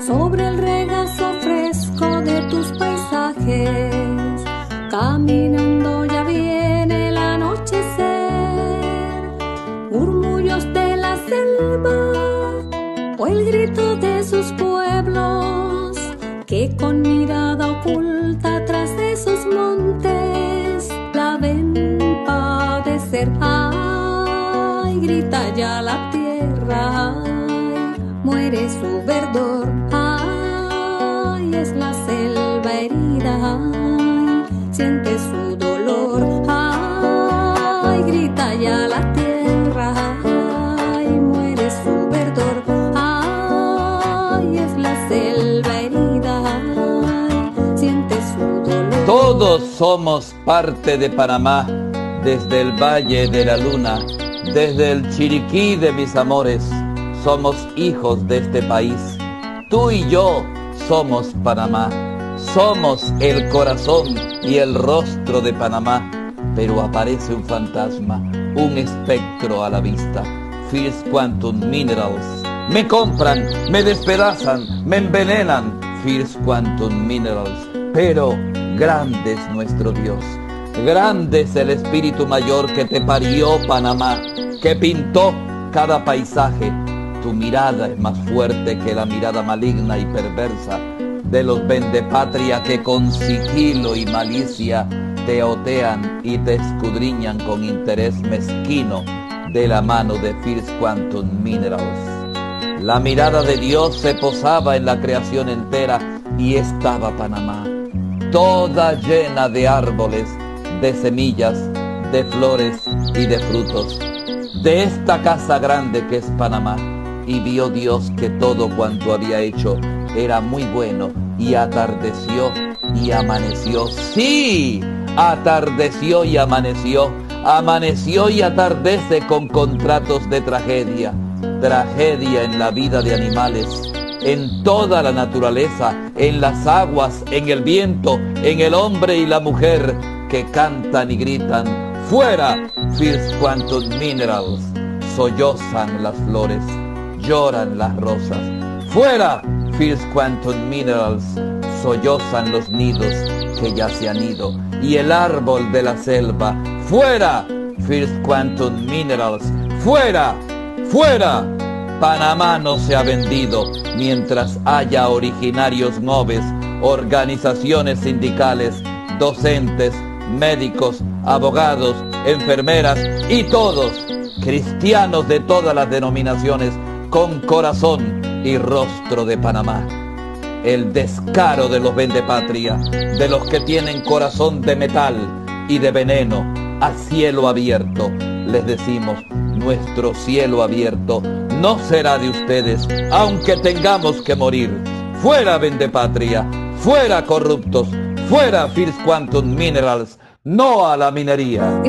sobre el regazo fresco de tus paisajes. Caminando ya viene el anochecer, murmullos de la selva o el grito de sus pueblos que con mirada oculta tras esos montes la ven padecer. Ay, grita ya la tierra, muere su verdor. Ay, es la selva herida, siente su dolor. Ay, grita ya la tierra, ay, muere su verdor. Ay, es la selva herida, siente su dolor. Todos somos parte de Panamá, desde el Valle de la Luna, desde el Chiriquí de mis amores. Somos hijos de este país. Tú y yo somos Panamá. Somos el corazón y el rostro de Panamá. Pero aparece un fantasma, un espectro a la vista. First Quantum Minerals. Me compran, me despedazan, me envenenan. First Quantum Minerals. Pero grande es nuestro Dios. Grande es el espíritu mayor que te parió Panamá, que pintó cada paisaje. Tu mirada es más fuerte que la mirada maligna y perversa de los vendepatria que con sigilo y malicia te otean y te escudriñan con interés mezquino de la mano de First Quantum Minerals. La mirada de Dios se posaba en la creación entera y estaba Panamá, toda llena de árboles, de semillas, de flores y de frutos, de esta casa grande que es Panamá. Y vio Dios que todo cuanto había hecho era muy bueno y atardeció y amaneció. Sí, atardeció y amaneció. Amaneció y atardece con contratos de tragedia. Tragedia en la vida de animales, en toda la naturaleza, en las aguas, en el viento, en el hombre y la mujer que cantan y gritan. Fuera, First Quantum Minerals. Sollozan las flores, lloran las rosas. Fuera, First Quantum Minerals. Sollozan los nidos que ya se han ido. Y el árbol de la selva. Fuera, First Quantum Minerals. Fuera, fuera. Panamá no se ha vendido mientras haya originarios noves, organizaciones sindicales, docentes, médicos, abogados, enfermeras y todos, cristianos de todas las denominaciones, con corazón y rostro de Panamá. El descaro de los vendepatria, de los que tienen corazón de metal y de veneno, a cielo abierto, les decimos, nuestro cielo abierto no será de ustedes, aunque tengamos que morir. Fuera vendepatria, fuera corruptos, fuera First Quantum Minerals, no a la minería.